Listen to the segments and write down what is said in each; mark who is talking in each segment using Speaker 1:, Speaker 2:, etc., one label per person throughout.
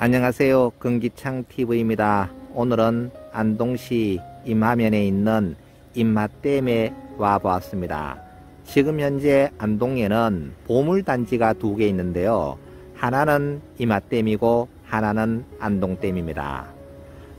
Speaker 1: 안녕하세요. 금기창 TV입니다. 오늘은 안동시 임하면에 있는 임마댐에 와보았습니다. 지금 현재 안동에는 보물단지가 두 개 있는데요. 하나는 임하댐이고 하나는 안동댐입니다.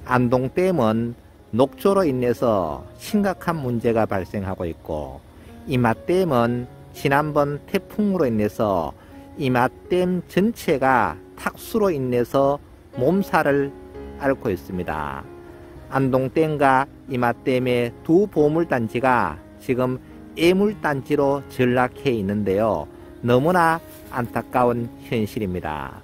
Speaker 1: 안동댐은 녹조로 인해서 심각한 문제가 발생하고 있고 임하댐은 지난번 태풍으로 인해서 이마댐 전체가 탁수로 인해서 몸살을 앓고 있습니다. 안동댐과 이마댐의 두 보물단지가 지금 애물단지로 전락해 있는데요. 너무나 안타까운 현실입니다.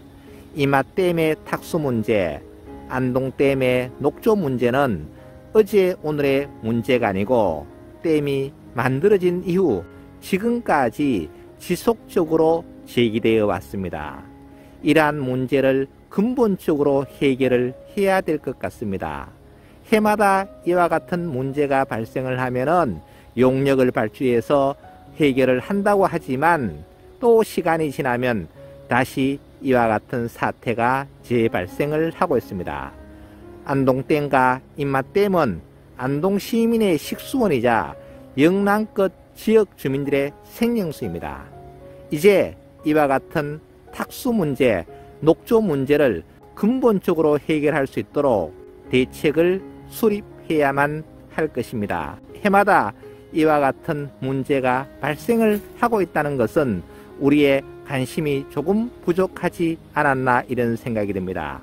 Speaker 1: 이마댐의 탁수 문제, 안동댐의 녹조 문제는 어제 오늘의 문제가 아니고 댐이 만들어진 이후 지금까지 지속적으로 제기되어 왔습니다. 이러한 문제를 근본적으로 해결을 해야 될 것 같습니다. 해마다 이와 같은 문제가 발생을 하면은 용역을 발주해서 해결을 한다고 하지만 또 시간이 지나면 다시 이와 같은 사태가 재발생을 하고 있습니다. 안동댐과 임마댐은 안동 시민의 식수원이자 영남끝 지역 주민들의 생명수입니다. 이제 이와 같은 탁수 문제, 녹조 문제를 근본적으로 해결할 수 있도록 대책을 수립해야만 할 것입니다. 해마다 이와 같은 문제가 발생을 하고 있다는 것은 우리의 관심이 조금 부족하지 않았나 이런 생각이 듭니다.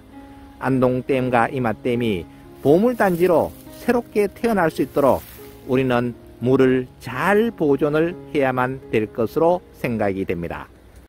Speaker 1: 안동댐과 이마댐이 보물단지로 새롭게 태어날 수 있도록 우리는 물을 잘 보존을 해야만 될 것으로 생각이 됩니다.